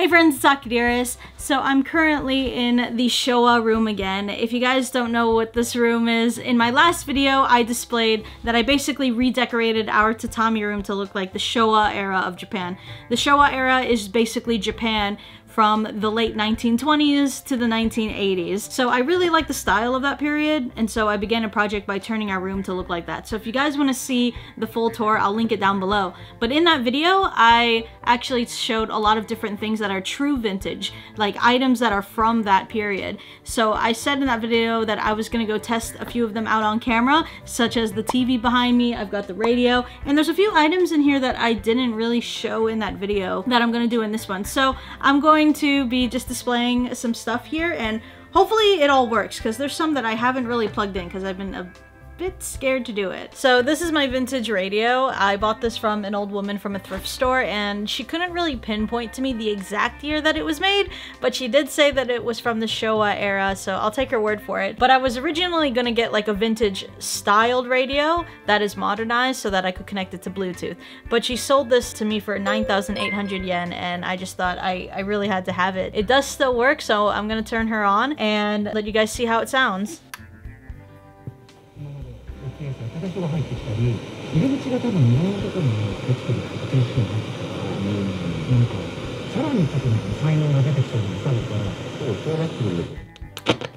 Hey friends, it's Akidearest. So I'm currently in the Showa room again. If you guys don't know what this room is, in my last video I displayed that I basically redecorated our tatami room to look like the Showa era of Japan. The Showa era is basically Japan from the late 1920s to the 1980s. So I really like the style of that period, and so I began a project by turning our room to look like that. So if you guys want to see the full tour, I'll link it down below. But in that video, I actually showed a lot of different things that are true vintage, like items that are from that period. So I said in that video that I was going to go test a few of them out on camera, such as the TV behind me, I've got the radio, and there's a few items in here that I didn't really show in that video that I'm going to do in this one. So I'm going going to be just displaying some stuff here and hopefully it all works because there's some that I haven't really plugged in because I've been a bit scared to do it. So this is my vintage radio. I bought this from an old woman from a thrift store and she couldn't really pinpoint to me the exact year that it was made, but she did say that it was from the Showa era, so I'll take her word for it. But I was originally gonna get like a vintage styled radio that is modernized so that I could connect it to Bluetooth. But she sold this to me for 9,800 yen and I just thought I, I really had to have it. It does still work, so I'm gonna turn her on and let you guys see how it sounds. 新しい人が入ってきたり入り口が多分日本のところにできてるとか建築に入ってきたからなんかさらに多分才能が出てきたりしたのからそうそうなってるんです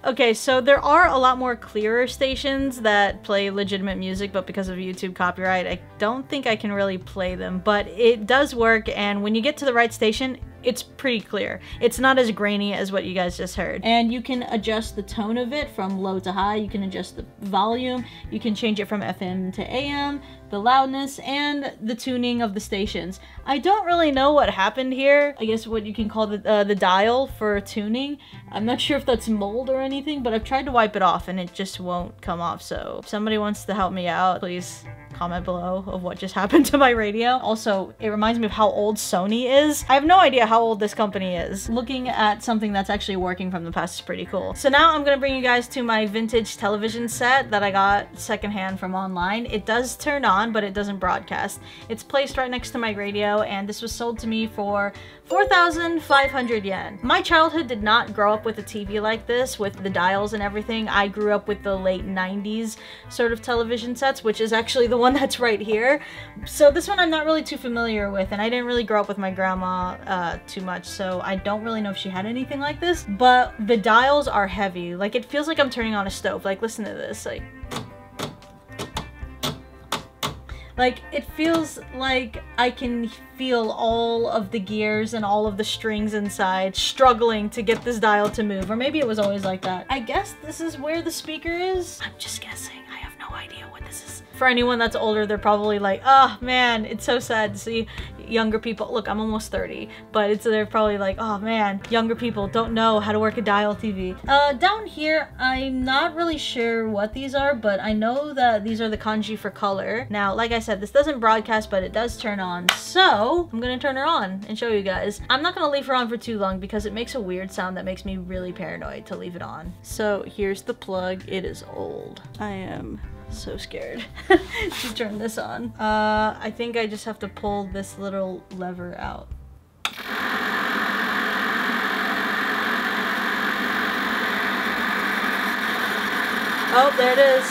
Okay, so there are a lot more clearer stations that play legitimate music, but because of YouTube copyright, I don't think I can really play them. But it does work, and when you get to the right station, it's pretty clear. It's not as grainy as what you guys just heard. And you can adjust the tone of it from low to high. You can adjust the volume. You can change it from FM to AM, the loudness, and the tuning of the stations. I don't really know what happened here. I guess what you can call the, uh, the dial for tuning. I'm not sure if that's mold or anything, but I've tried to wipe it off and it just won't come off. So if somebody wants to help me out, please comment below of what just happened to my radio. Also, it reminds me of how old Sony is. I have no idea how old this company is. Looking at something that's actually working from the past is pretty cool. So now I'm gonna bring you guys to my vintage television set that I got secondhand from online. It does turn on, but it doesn't broadcast. It's placed right next to my radio, and this was sold to me for 4,500 yen. My childhood did not grow up with a TV like this, with the dials and everything. I grew up with the late 90s sort of television sets, which is actually the one that's right here. So this one I'm not really too familiar with, and I didn't really grow up with my grandma uh, too much, so I don't really know if she had anything like this. But the dials are heavy. Like, it feels like I'm turning on a stove. Like, listen to this. Like... Like, it feels like I can feel all of the gears and all of the strings inside struggling to get this dial to move. Or maybe it was always like that. I guess this is where the speaker is? I'm just guessing. I have no idea what this is. For anyone that's older, they're probably like, oh man, it's so sad to see younger people, look, I'm almost 30, but it's they're probably like, oh man, younger people don't know how to work a dial TV. Uh, down here, I'm not really sure what these are, but I know that these are the kanji for color. Now, like I said, this doesn't broadcast, but it does turn on. So I'm gonna turn her on and show you guys. I'm not gonna leave her on for too long because it makes a weird sound that makes me really paranoid to leave it on. So here's the plug. It is old. I am so scared to turn this on. Uh, I think I just have to pull this little lever out. Oh, there it is.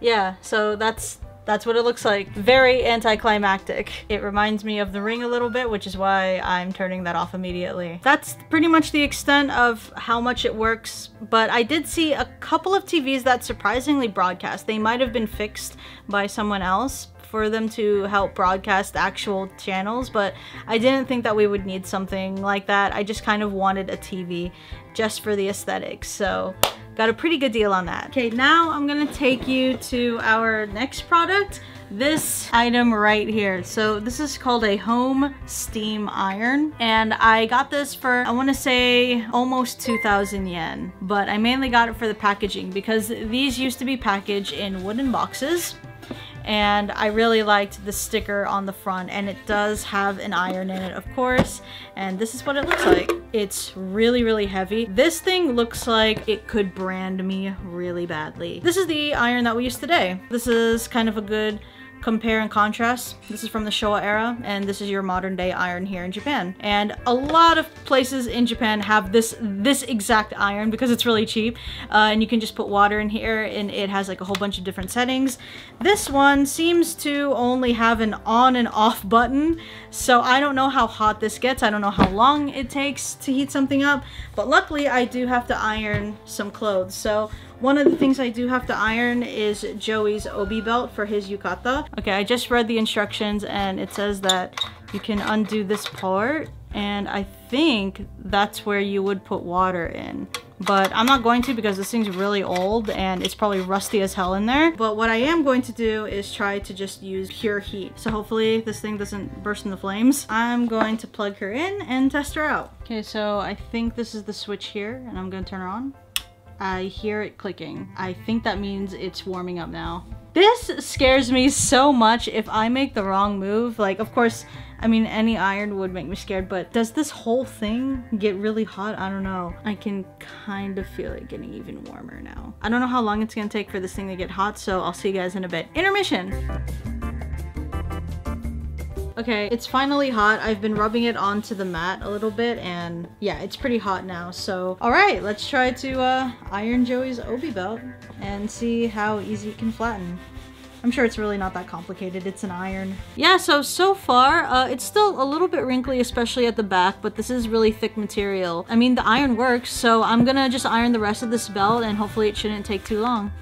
Yeah, so that's that's what it looks like. Very anticlimactic. It reminds me of The Ring a little bit, which is why I'm turning that off immediately. That's pretty much the extent of how much it works, but I did see a couple of TVs that surprisingly broadcast. They might have been fixed by someone else, for them to help broadcast actual channels, but I didn't think that we would need something like that. I just kind of wanted a TV just for the aesthetics. So Got a pretty good deal on that. Okay, now I'm gonna take you to our next product. This item right here. So this is called a home steam iron. And I got this for, I wanna say almost 2,000 yen. But I mainly got it for the packaging because these used to be packaged in wooden boxes and I really liked the sticker on the front and it does have an iron in it of course. And this is what it looks like. It's really really heavy. This thing looks like it could brand me really badly. This is the iron that we use today. This is kind of a good compare and contrast. This is from the Showa era, and this is your modern day iron here in Japan. And a lot of places in Japan have this this exact iron because it's really cheap, uh, and you can just put water in here, and it has like a whole bunch of different settings. This one seems to only have an on and off button, so I don't know how hot this gets. I don't know how long it takes to heat something up, but luckily I do have to iron some clothes. So one of the things I do have to iron is Joey's obi belt for his yukata. Okay, I just read the instructions and it says that you can undo this part and I think that's where you would put water in. But I'm not going to because this thing's really old and it's probably rusty as hell in there. But what I am going to do is try to just use pure heat. So hopefully this thing doesn't burst into flames. I'm going to plug her in and test her out. Okay, so I think this is the switch here and I'm gonna turn her on. I hear it clicking. I think that means it's warming up now. This scares me so much if I make the wrong move. Like, of course, I mean, any iron would make me scared, but does this whole thing get really hot? I don't know. I can kind of feel it getting even warmer now. I don't know how long it's gonna take for this thing to get hot, so I'll see you guys in a bit. Intermission! Okay, it's finally hot. I've been rubbing it onto the mat a little bit and yeah, it's pretty hot now. So, all right, let's try to uh, iron Joey's Obi belt and see how easy it can flatten. I'm sure it's really not that complicated. It's an iron. Yeah, so, so far, uh, it's still a little bit wrinkly, especially at the back, but this is really thick material. I mean, the iron works, so I'm gonna just iron the rest of this belt and hopefully it shouldn't take too long.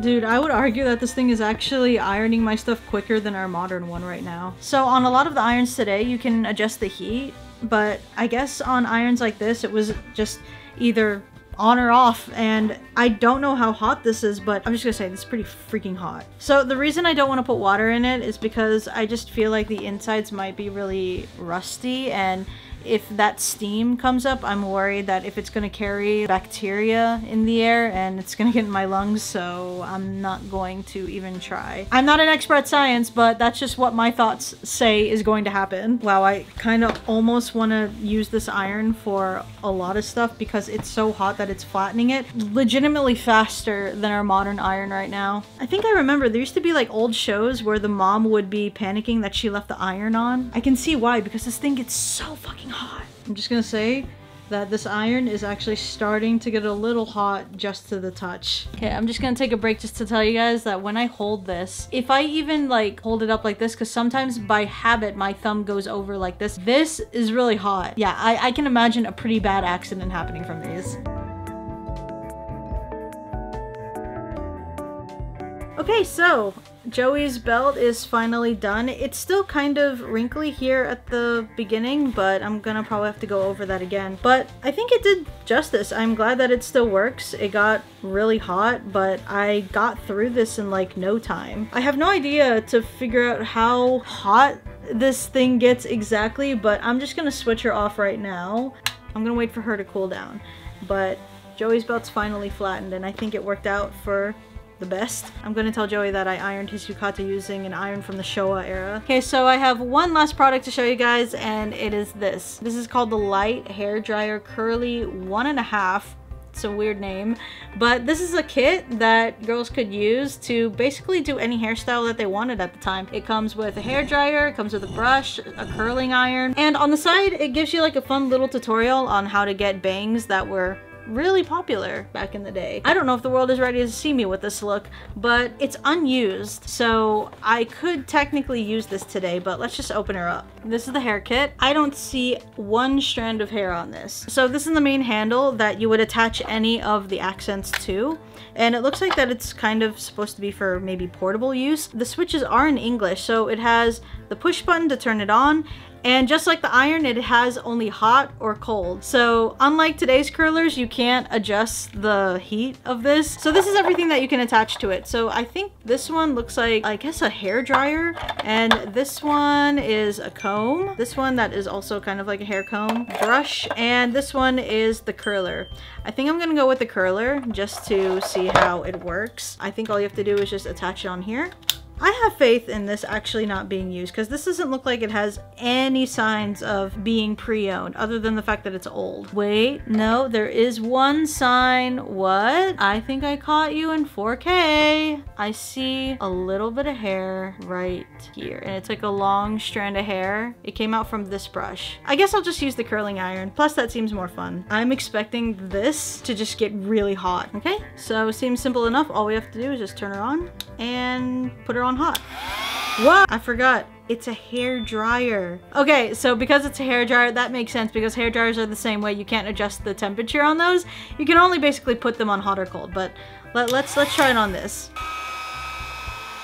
Dude, I would argue that this thing is actually ironing my stuff quicker than our modern one right now. So on a lot of the irons today, you can adjust the heat, but I guess on irons like this, it was just either on or off and I don't know how hot this is but I'm just gonna say it's pretty freaking hot. So the reason I don't want to put water in it is because I just feel like the insides might be really rusty and if that steam comes up, I'm worried that if it's to carry bacteria in the air and it's to get in my lungs, so I'm not going to even try. I'm not an expert at science, but that's just what my thoughts say is going to happen. Wow, I kind of almost want to use this iron for a lot of stuff because it's so hot that it's flattening it legitimately faster than our modern iron right now. I think I remember there used to be like old shows where the mom would be panicking that she left the iron on. I can see why because this thing gets so fucking hot. I'm just gonna say that this iron is actually starting to get a little hot just to the touch. Okay, I'm just gonna take a break just to tell you guys that when I hold this, if I even like hold it up like this, because sometimes by habit my thumb goes over like this, this is really hot. Yeah, I, I can imagine a pretty bad accident happening from these. Okay, so Joey's belt is finally done. It's still kind of wrinkly here at the beginning, but I'm gonna probably have to go over that again. But I think it did justice. I'm glad that it still works. It got really hot, but I got through this in like no time. I have no idea to figure out how hot this thing gets exactly, but I'm just gonna switch her off right now. I'm gonna wait for her to cool down. But Joey's belt's finally flattened and I think it worked out for the best. I'm gonna tell Joey that I ironed his yukata using an iron from the Showa era. Okay, so I have one last product to show you guys and it is this. This is called the Light Hair Dryer Curly one and a half it's a weird name but this is a kit that girls could use to basically do any hairstyle that they wanted at the time it comes with a hair dryer it comes with a brush a curling iron and on the side it gives you like a fun little tutorial on how to get bangs that were really popular back in the day. I don't know if the world is ready to see me with this look, but it's unused, so I could technically use this today, but let's just open her up. This is the hair kit. I don't see one strand of hair on this. So this is the main handle that you would attach any of the accents to. And it looks like that it's kind of supposed to be for maybe portable use. The switches are in English, so it has the push button to turn it on and just like the iron, it has only hot or cold. So unlike today's curlers, you can't adjust the heat of this. So this is everything that you can attach to it. So I think this one looks like, I guess a hair dryer. And this one is a comb. This one that is also kind of like a hair comb. Brush. And this one is the curler. I think I'm gonna go with the curler just to see how it works. I think all you have to do is just attach it on here I have faith in this actually not being used because this doesn't look like it has any signs of being pre-owned other than the fact that it's old. Wait, no, there is one sign. What? I think I caught you in 4K. I see a little bit of hair right here and it's like a long strand of hair. It came out from this brush. I guess I'll just use the curling iron. Plus that seems more fun. I'm expecting this to just get really hot. Okay, so seems simple enough. All we have to do is just turn it on and put it on hot. What? I forgot. It's a hair dryer. Okay, so because it's a hair dryer, that makes sense because hair dryers are the same way. You can't adjust the temperature on those. You can only basically put them on hot or cold, but let, let's let's try it on this.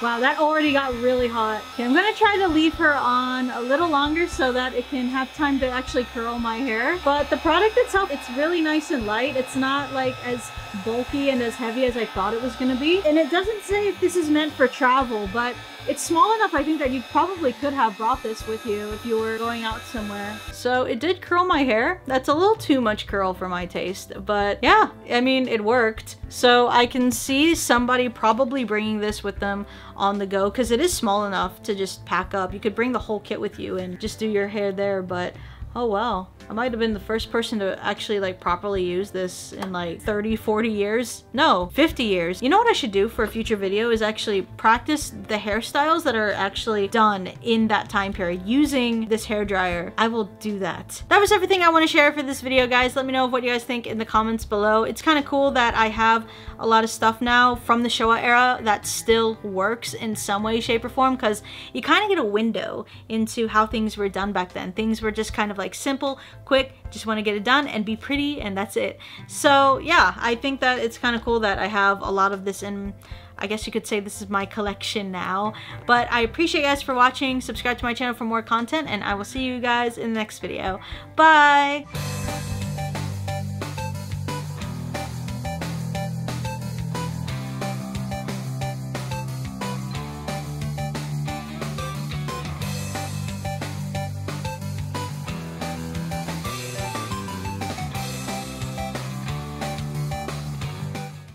Wow, that already got really hot. Okay, I'm gonna try to leave her on a little longer so that it can have time to actually curl my hair. But the product itself, it's really nice and light. It's not like as bulky and as heavy as I thought it was gonna be. And it doesn't say if this is meant for travel, but it's small enough, I think, that you probably could have brought this with you if you were going out somewhere. So it did curl my hair. That's a little too much curl for my taste, but yeah, I mean, it worked. So I can see somebody probably bringing this with them on the go because it is small enough to just pack up. You could bring the whole kit with you and just do your hair there, but oh well. I might have been the first person to actually like properly use this in like 30, 40 years. No, 50 years. You know what I should do for a future video is actually practice the hairstyles that are actually done in that time period using this hair dryer. I will do that. That was everything I want to share for this video, guys. Let me know what you guys think in the comments below. It's kind of cool that I have a lot of stuff now from the Showa era that still works in some way, shape, or form because you kind of get a window into how things were done back then. Things were just kind of like simple, quick, just want to get it done and be pretty and that's it. So yeah, I think that it's kind of cool that I have a lot of this in I guess you could say this is my collection now. But I appreciate you guys for watching. Subscribe to my channel for more content and I will see you guys in the next video. Bye!